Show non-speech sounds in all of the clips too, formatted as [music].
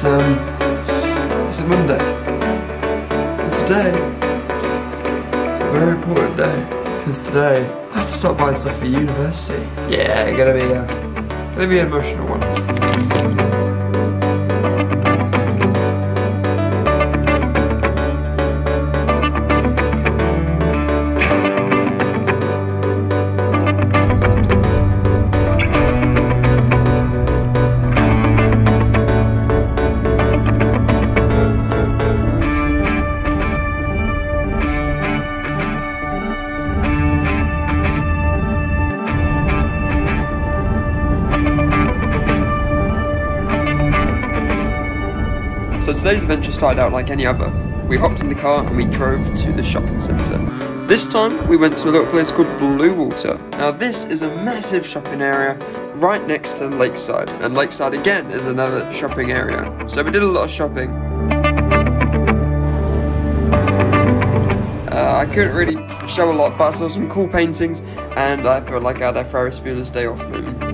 It's um, it's a Monday. It's a day, a very important day, because today I have to start buying stuff for university. Yeah, gonna be a, gonna be an emotional one. So today's adventure started out like any other. We hopped in the car and we drove to the shopping centre. This time we went to a little place called Bluewater. Now this is a massive shopping area right next to Lakeside and Lakeside again is another shopping area. So we did a lot of shopping. Uh, I couldn't really show a lot but I saw some cool paintings and I felt like I had a Ferris Bueller's Day Off moment.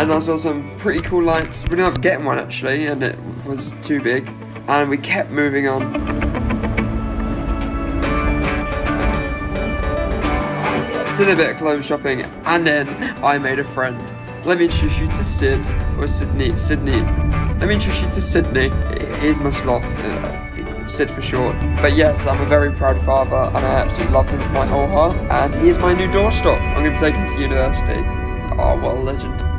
And I saw some pretty cool lights. We ended up getting one actually, and it was too big, and we kept moving on. Did a bit of clothes shopping, and then I made a friend. Let me introduce you to Sid, or Sydney. Sydney. Let me introduce you to Sydney. He's my sloth. Uh, Sid for short. But yes, I'm a very proud father and I absolutely love him with my whole heart. And he is my new doorstop. I'm going to be taken to university. Oh, what a legend.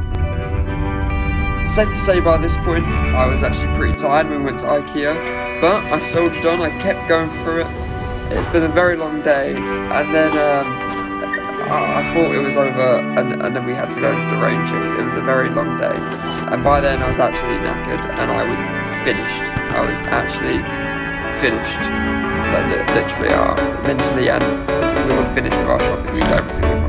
Safe to say by this point, I was actually pretty tired when we went to IKEA, but I soldiered on, I kept going through it. It's been a very long day, and then um, I, I, thought it was over, and, and, then we had to go into the range. It, it was a very long day, and by then I was absolutely knackered, and I was finished. I was actually finished. Like, literally, uh, mentally and physically, we were finished with our shopping. We did everything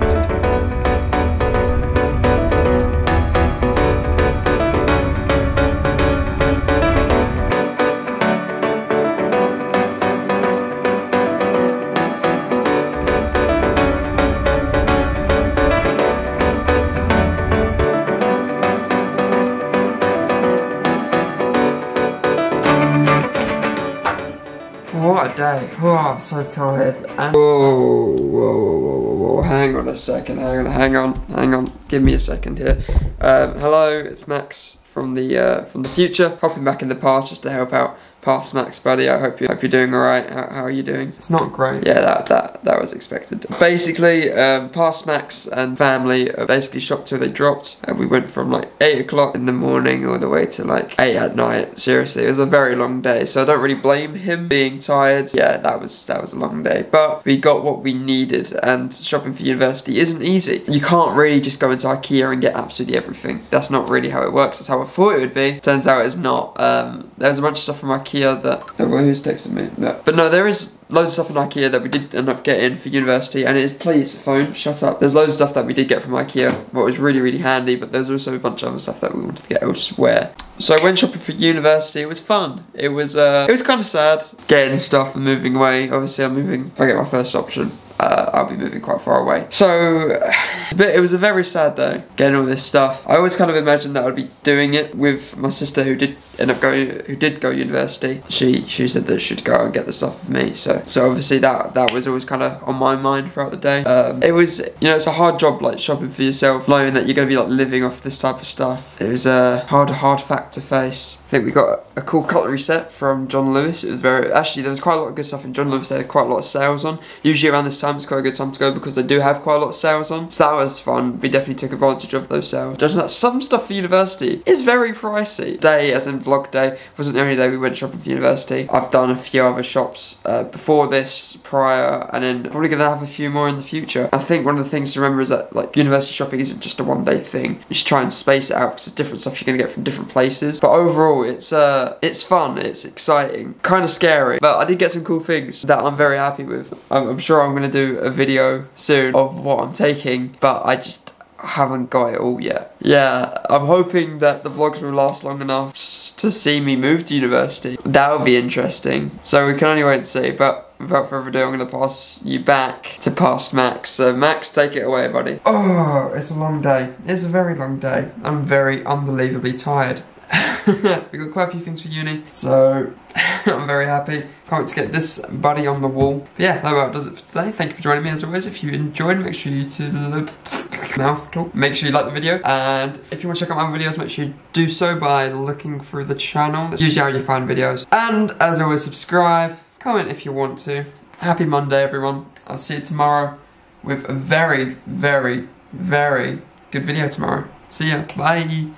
day. Oh, I'm so tired. And whoa, whoa, whoa, whoa, whoa, hang on a second, hang on, hang on, hang on. Give me a second here. Um, hello, it's Max from the uh, from the future, hopping back in the past just to help out past Max, buddy. I hope you hope you're doing all right. How, how, are you doing? It's not great. Yeah, that that that was expected. Basically, um, past Max and family basically shopped till they dropped, and we went from like eight o'clock in the morning all the way to like eight at night. Seriously, it was a very long day. So I don't really blame him being tired. Yeah, that was that was a long day, but we got what we needed, and shopping for university isn't easy. You can't really just go into IKEA and get absolutely everything. That's not really how it works. That's how I thought it would be. Turns out it's not. Um, there's a bunch of stuff from IKEA that. Well, who's texting me? No. But no, there is loads of stuff in IKEA that we did end up getting for university, and it is please phone shut up. There's loads of stuff that we did get from IKEA, what was really really handy, but there's also a bunch of other stuff that we wanted to get elsewhere. So I went shopping for university, it was fun. It was uh, it was kind of sad getting stuff and moving away. Obviously, I'm moving. If I get my first option, uh, I'll be moving quite far away. So, but it was a very sad day getting all this stuff. I always kind of imagined that I'd be doing it with my sister who did end up going, who did go university. She she said that she'd go and get the stuff for me. So so obviously that that was always kind of on my mind throughout the day. Um, it was you know it's a hard job like shopping for yourself, knowing that you're gonna be like living off this type of stuff. It was a hard hard fact to face. I think we got a cool cutlery set from John Lewis. It was very actually there was quite a lot of good stuff in John Lewis. They had quite a lot of sales on. Usually around this time it's quite a good time to go because they do have quite a lot of sales on. So that was fun. We definitely took advantage of those sales. Just that some stuff for university is very pricey. Day as in vlog day wasn't the only day we went shopping for university. I've done a few other shops uh, before this, prior, and then probably gonna have a few more in the future. I think one of the things to remember is that like university shopping isn't just a one day thing. You should try and space it out because it's different stuff you're gonna get from different places. But overall, it's uh, it's fun, it's exciting, kind of scary, but I did get some cool things that I'm very happy with. I'm, I'm sure I'm gonna do a video soon of what I'm taking, but I just haven't got it all yet. Yeah, I'm hoping that the vlogs will last long enough to see me move to university. That would be interesting. So we can only wait and see, but without further ado, I'm to pass you back to past Max. So Max, take it away, buddy. Oh, it's a long day. It's a very long day. I'm very unbelievably tired. [laughs] we got quite a few things for uni, so [laughs] I'm very happy. Can't wait to get this buddy on the wall. But yeah, that about does it for today. Thank you for joining me as always. If you enjoyed, make sure you to [laughs] mouth talk. Make sure you like the video, and if you want to check out my videos, make sure you do so by looking through the channel. That's usually how you find videos. And as always, subscribe, comment if you want to. Happy Monday, everyone. I'll see you tomorrow with a very, very, very good video tomorrow. See ya. Bye.